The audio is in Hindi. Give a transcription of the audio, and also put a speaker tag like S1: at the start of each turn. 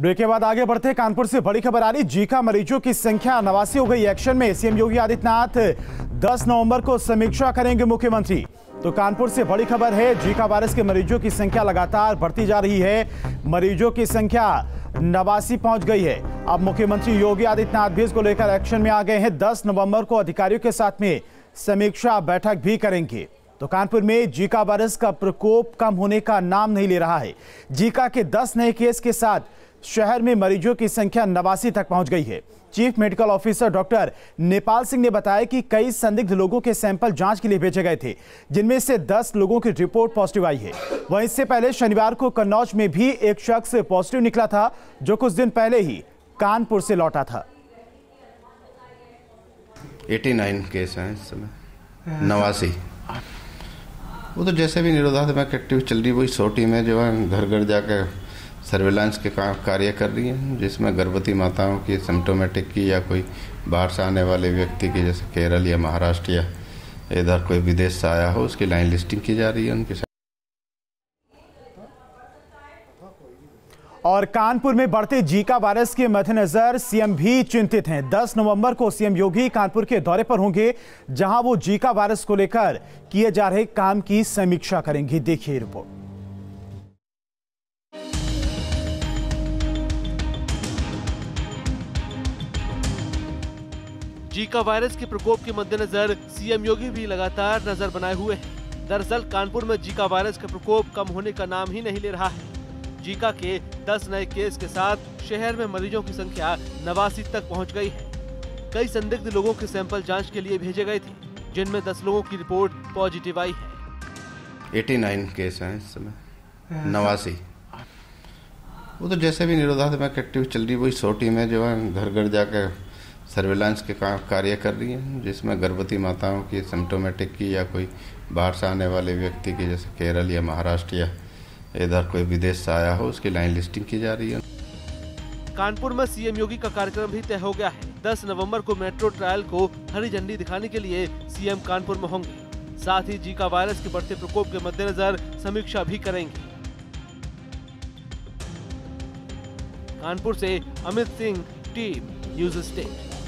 S1: ब्रेक के बाद आगे बढ़ते कानपुर से बड़ी खबर आ रही, जीका मरीजों की संख्या नवासी हो गई। एक्शन में सीएम योगी आदित्यनाथ 10 नवंबर को समीक्षा करेंगे मुख्यमंत्री। तो कानपुर से बड़ी खबर है, जीका वायरस के मरीजों की संख्या लगातार बढ़ती जा रही है। मरीजों की संख्या नवासी पहुँच गई है। अब मुख्यमंत्री योगी आदित्यनाथ भी इसको लेकर एक्शन में आ गए हैं। 10 नवंबर को अधिकारियों के साथ में समीक्षा बैठक भी करेंगे। तो कानपुर में जीका वायरस का प्रकोप कम होने का नाम नहीं ले रहा है। जीका के 10 नए केस के साथ शहर में मरीजों की संख्या नवासी तक पहुँच गई है। Chief medical officer doctor Nepal Singh ने बताया कि कई संदिग्ध लोगों के सैंपल जाँच के लिए भेजे गए थे, जिनमें से 10 लोगों की रिपोर्ट पॉजिटिव आई है। वहीं इससे पहले शनिवार को कन्नौज में भी एक शख्स पॉजिटिव निकला था, जो कुछ दिन पहले ही कानपुर से लौटा था।
S2: 89 केस हैं इस समय। नवासी। वो तो जैसे भी निरोधात्मक एक्टिव चल रही वही सौ टीमें जो है घर घर जाकर सर्वेलांस के कार्य कर रही हैं, जिसमें गर्भवती माताओं की सिम्टोमेटिक की या कोई बाहर से आने वाले व्यक्ति की, जैसे केरल या महाराष्ट्र या इधर कोई विदेश से आया हो, उसकी लाइन लिस्टिंग की जा रही है उनके
S1: और कानपुर में बढ़ते जीका वायरस के मद्देनजर सीएम भी चिंतित हैं। 10 नवंबर को सीएम योगी कानपुर के दौरे पर होंगे, जहाँ वो जीका वायरस को लेकर किए जा रहे काम की समीक्षा करेंगे। देखिए रिपोर्ट।
S3: जीका वायरस के प्रकोप के मद्देनजर सीएम योगी भी लगातार नज़र बनाए हुए हैं। दरअसल कानपुर में जीका वायरस का प्रकोप कम होने का नाम ही नहीं ले रहा है। जीका के 10 नए केस के साथ शहर में मरीजों की संख्या नवासी तक पहुँच गई है। कई संदिग्ध लोगों के सैंपल जाँच के लिए भेजे गए थे जिनमें 10 लोगों की रिपोर्ट पॉजिटिव आई है।
S2: 89 केस हैं इस समय। नवासी। वो तो जैसे भी निरोधात्मक एक्टिव चल रही वही सौ टीमें जो है घर घर जाकर सर्वेलांस के कार्य कर रही हैं, जिसमें गर्भवती माताओं की सिम्टोमेटिक की या कोई बाहर से आने वाले व्यक्ति की, जैसे केरल या महाराष्ट्र या इधर कोई विदेश से आया हो, उसकी लाइन लिस्टिंग की जा रही है।
S3: कानपुर में सीएम योगी का कार्यक्रम भी तय हो गया है। 10 नवंबर को मेट्रो ट्रायल को हरी झंडी दिखाने के लिए सीएम कानपुर में होंगे। साथ ही जीका वायरस के बढ़ते प्रकोप के मद्देनजर समीक्षा भी करेंगे। कानपुर से Amit Singh, team, News State.